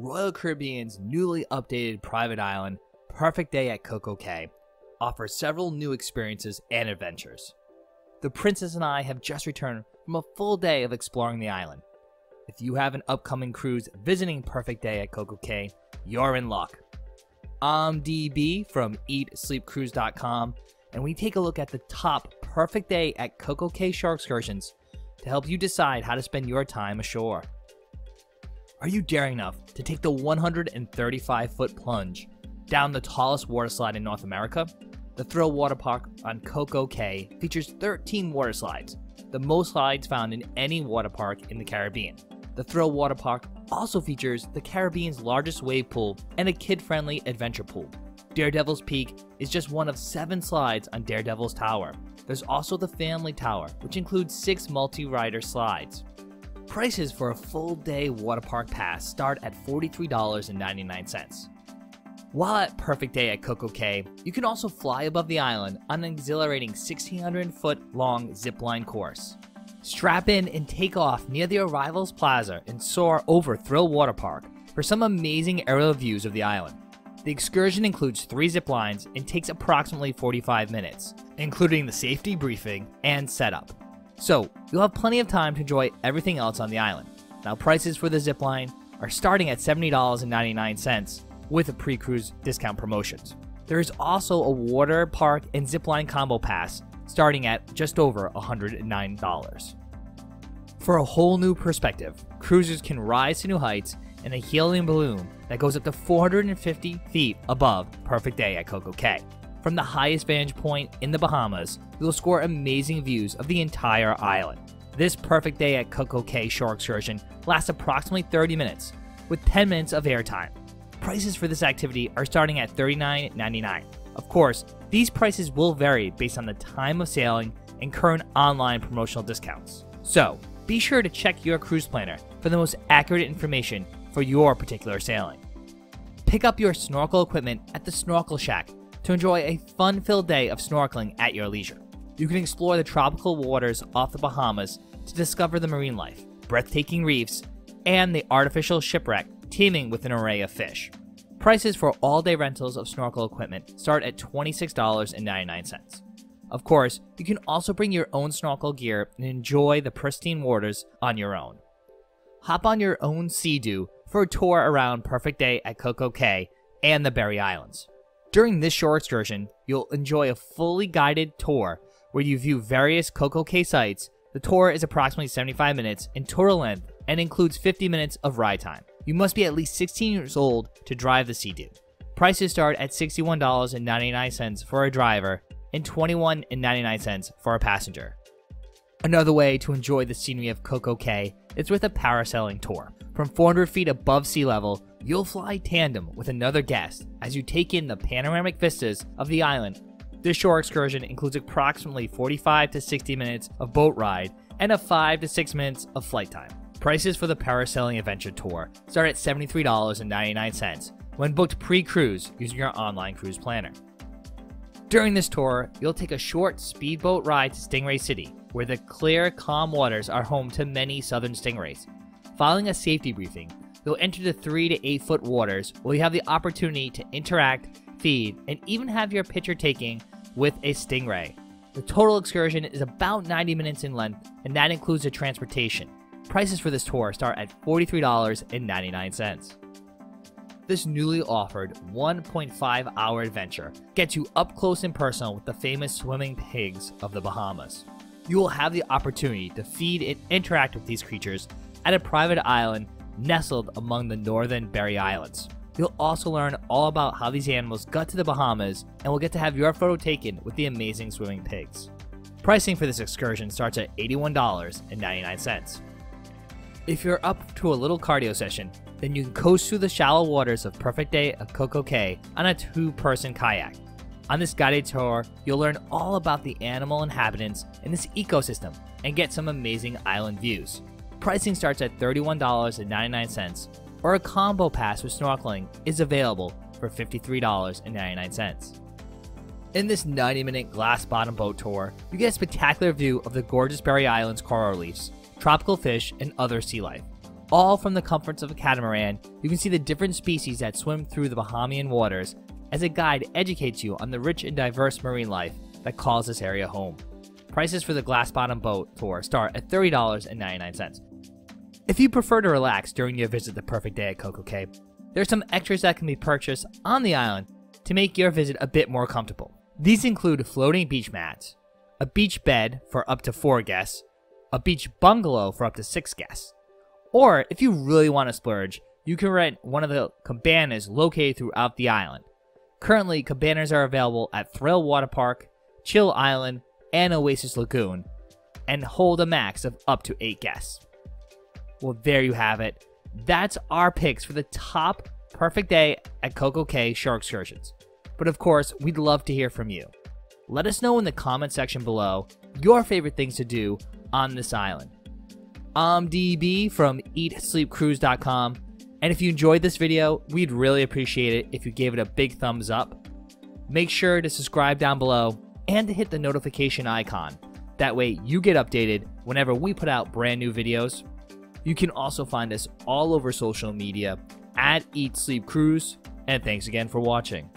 Royal Caribbean's newly updated private island, Perfect Day at Coco Cay, offers several new experiences and adventures. The princess and I have just returned from a full day of exploring the island. If you have an upcoming cruise visiting Perfect Day at Coco Cay, you're in luck. I'm DB from EatSleepCruise.com, and we take a look at the top Perfect Day at Coco Cay shore excursions to help you decide how to spend your time ashore. Are you daring enough to take the 135 foot plunge down the tallest water slide in North America? The Thrill Water Park on Coco Cay features 13 water slides, the most slides found in any water park in the Caribbean. The Thrill Water Park also features the Caribbean's largest wave pool and a kid friendly adventure pool. Daredevil's Peak is just one of seven slides on Daredevil's Tower. There's also the Family Tower, which includes six multi rider slides. Prices for a full day water park pass start at $43.99. While at Perfect Day at Coco Cay, you can also fly above the island on an exhilarating 1,600 foot long zipline course. Strap in and take off near the Arrivals Plaza and soar over Thrill Water Park for some amazing aerial views of the island. The excursion includes three zip lines and takes approximately 45 minutes, including the safety briefing and setup. So, you'll have plenty of time to enjoy everything else on the island. Now, prices for the zip line are starting at $70.99 with a pre-cruise discount promotions. There is also a water park and zipline combo pass starting at just over $109. For a whole new perspective, cruisers can rise to new heights in a helium balloon that goes up to 450 feet above Perfect Day at Coco Cay. From the highest vantage point in the Bahamas, you'll score amazing views of the entire island. This Perfect Day at Coco Cay shore excursion lasts approximately 30 minutes, with 10 minutes of airtime. Prices for this activity are starting at $39.99. Of course, these prices will vary based on the time of sailing and current online promotional discounts. So, be sure to check your cruise planner for the most accurate information for your particular sailing. Pick up your snorkel equipment at the Snorkel Shack to enjoy a fun filled day of snorkeling at your leisure. You can explore the tropical waters off the Bahamas to discover the marine life, breathtaking reefs, and the artificial shipwreck teeming with an array of fish. Prices for all day rentals of snorkel equipment start at $26.99. Of course, you can also bring your own snorkel gear and enjoy the pristine waters on your own. Hop on your own Sea-Doo for a tour around Perfect Day at Coco Cay and the Berry Islands. During this shore excursion, you'll enjoy a fully guided tour where you view various Coco Cay sites. The tour is approximately 75 minutes in total length and includes 50 minutes of ride time. You must be at least 16 years old to drive the Sea-Doo. Prices start at $61.99 for a driver and $21.99 for a passenger. Another way to enjoy the scenery of Coco Cay is with a parasailing tour. From 400 feet above sea level, you'll fly tandem with another guest as you take in the panoramic vistas of the island. This shore excursion includes approximately 45 to 60 minutes of boat ride and a 5 to 6 minutes of flight time. Prices for the parasailing adventure tour start at $73.99 when booked pre-cruise using your online cruise planner. During this tour, you'll take a short speedboat ride to Stingray City, where the clear, calm waters are home to many southern stingrays. Following a safety briefing, you'll enter the 3 to 8 foot waters where you have the opportunity to interact, feed, and even have your picture taken with a stingray. The total excursion is about 90 minutes in length, and that includes the transportation. Prices for this tour start at $43.99. This newly offered 1.5 hour adventure gets you up close and personal with the famous swimming pigs of the Bahamas. You will have the opportunity to feed and interact with these creatures at a private island nestled among the northern Berry Islands. You'll also learn all about how these animals got to the Bahamas and will get to have your photo taken with the amazing swimming pigs. Pricing for this excursion starts at $81.99. If you're up to a little cardio session, then you can coast through the shallow waters of Perfect Day of Coco Cay on a two person kayak. On this guided tour, you'll learn all about the animal inhabitants in this ecosystem and get some amazing island views. Pricing starts at $31.99, or a combo pass with snorkeling is available for $53.99. In this 90 minute glass bottom boat tour, you get a spectacular view of the gorgeous Berry Islands coral reefs, tropical fish, and other sea life. All from the comforts of a catamaran, you can see the different species that swim through the Bahamian waters as a guide educates you on the rich and diverse marine life that calls this area home. Prices for the glass bottom boat tour start at $30.99. If you prefer to relax during your visit the perfect day at Coco Cay, there's some extras that can be purchased on the island to make your visit a bit more comfortable. These include floating beach mats, a beach bed for up to four guests, a beach bungalow for up to six guests. Or if you really want to splurge, you can rent one of the cabanas located throughout the island. Currently, cabanas are available at Thrill Water Park, Chill Island, and Oasis Lagoon, and hold a max of up to 8 guests. Well, there you have it. That's our picks for the top perfect day at Coco Cay Shore Excursions. But of course, we'd love to hear from you. Let us know in the comment section below your favorite things to do on this island. Um I'm DB from EatSleepCruise.com, and if you enjoyed this video, we'd really appreciate it if you gave it a big thumbs up. Make sure to subscribe down below and to hit the notification icon. That way you get updated whenever we put out brand new videos. You can also find us all over social media at Eat Sleep Cruise, and thanks again for watching.